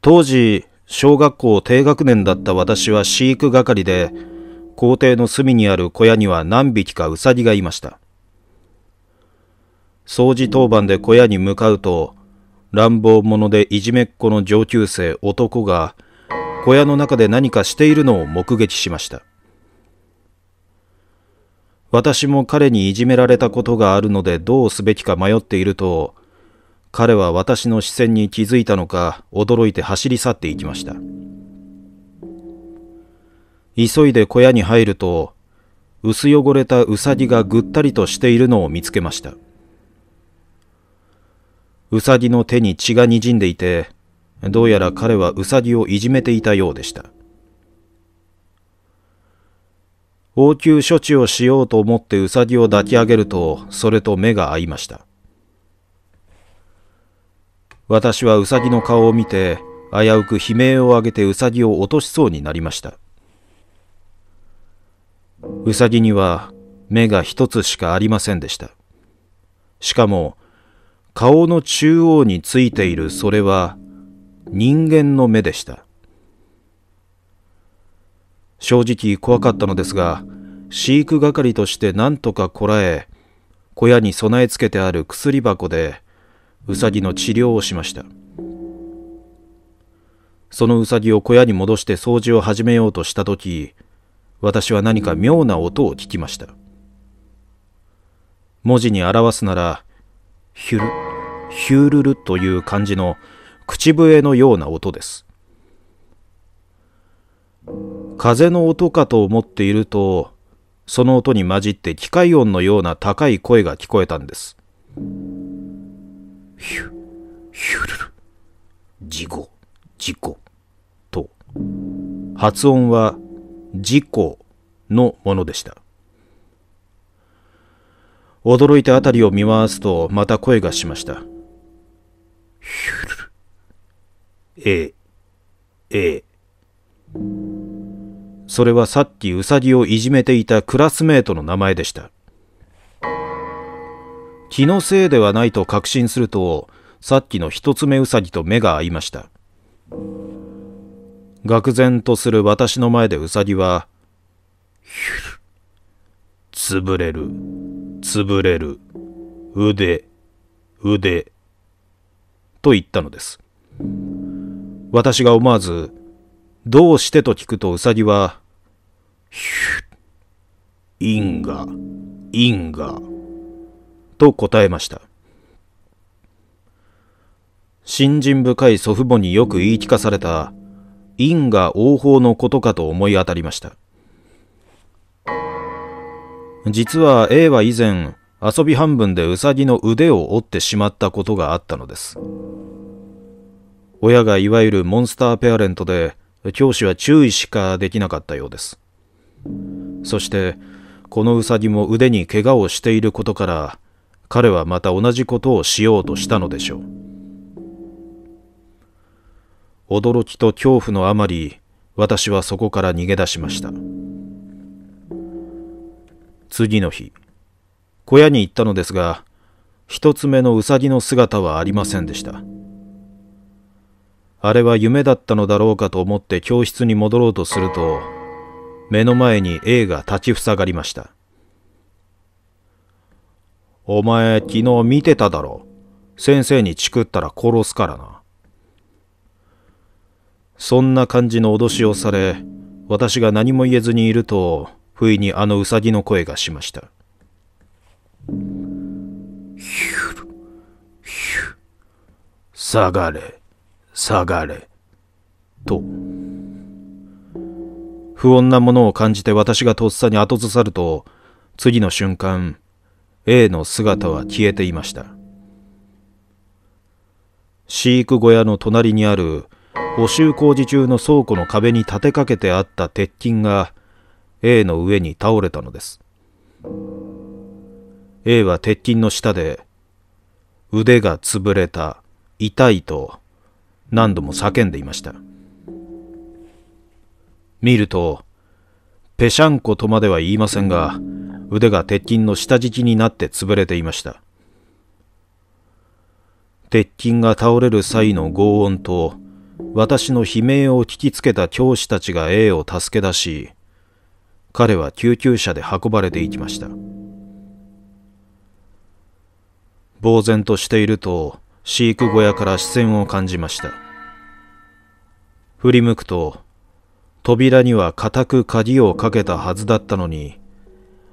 当時、小学校低学年だった私は飼育係で、校庭の隅にある小屋には何匹かウサギがいました。掃除当番で小屋に向かうと、乱暴者でいじめっ子の上級生男が小屋の中で何かしているのを目撃しました。私も彼にいじめられたことがあるのでどうすべきか迷っていると、彼は私の視線に気づいたのか驚いて走り去っていきました。急いで小屋に入ると、薄汚れたウサギがぐったりとしているのを見つけました。ウサギの手に血が滲んでいて、どうやら彼はウサギをいじめていたようでした。応急処置をしようと思ってウサギを抱き上げると、それと目が合いました。私はウサギの顔を見て、危うく悲鳴を上げてウサギを落としそうになりました。ウサギには目が一つしかありませんでした。しかも、顔の中央についているそれは人間の目でした。正直怖かったのですが、飼育係として何とかこらえ、小屋に備え付けてある薬箱で、ウサギの治療をしました。そのウサギを小屋に戻して掃除を始めようとしたとき、私は何か妙な音を聞きました。文字に表すなら、ヒュル、ヒュルルという漢字の口笛のような音です。風の音かと思っていると、その音に混じって機械音のような高い声が聞こえたんです。ヒュ、ヒュルル、事故、事故、と、発音は事故のものでした。驚いて辺りを見回すとまた声がしました。ヒュルル。ええ、ええ。それはさっきウサギをいじめていたクラスメートの名前でした。気のせいではないと確信すると、さっきの一つ目ウサギと目が合いました。愕然とする私の前でウサギは、ヒュル、潰れる、潰れる、腕、腕、と言ったのです。私が思わず、どうしてと聞くとウサギは、ヒュッ、因果、因果、と答えました。信心深い祖父母によく言い聞かされた因果応報のことかと思い当たりました。実は A は以前遊び半分でウサギの腕を折ってしまったことがあったのです。親がいわゆるモンスターペアレントで教師は注意しかできなかったようです。そしてこのウサギも腕に怪我をしていることから彼はまた同じことをしようとしたのでしょう。驚きと恐怖のあまり私はそこから逃げ出しました。次の日、小屋に行ったのですが、一つ目のウサギの姿はありませんでした。あれは夢だったのだろうかと思って教室に戻ろうとすると、目の前に A が立ちふさがりました。お前昨日見てただろ。先生にチクったら殺すからな。そんな感じの脅しをされ、私が何も言えずにいると、不意にあのうさぎの声がしました。ヒュル、ヒュ下がれ、下がれ、と。不穏なものを感じて私がとっさに後ずさると、次の瞬間、A の姿は消えていました。飼育小屋の隣にある補修工事中の倉庫の壁に立てかけてあった鉄筋が A の上に倒れたのです。A は鉄筋の下で腕が潰れた、痛いと何度も叫んでいました。見ると、ぺしゃんことまでは言いませんが、腕が鉄筋の下敷きになって潰れていました。鉄筋が倒れる際の轟音と私の悲鳴を聞きつけた教師たちが A を助け出し彼は救急車で運ばれていきました呆然としていると飼育小屋から視線を感じました振り向くと扉には固く鍵をかけたはずだったのに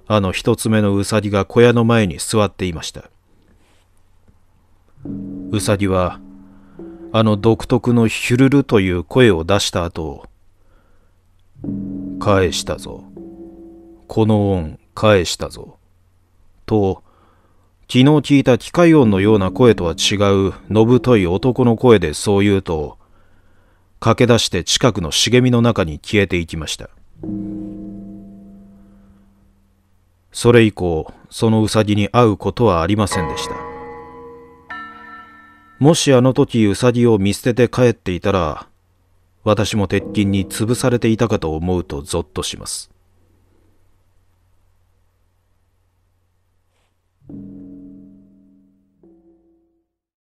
あの一つ目のウサギが小屋の前に座っていました。ウサギはあの独特のヒュルルという声を出した後返したぞ。この恩返したぞ。と昨日聞いた機械音のような声とは違うのぶとい男の声でそう言うと駆け出して近くの茂みの中に消えていきました。それ以降そのウサギに会うことはありませんでした。もしあの時ウサギを見捨てて帰っていたら私も鉄筋に潰されていたかと思うとゾッとします。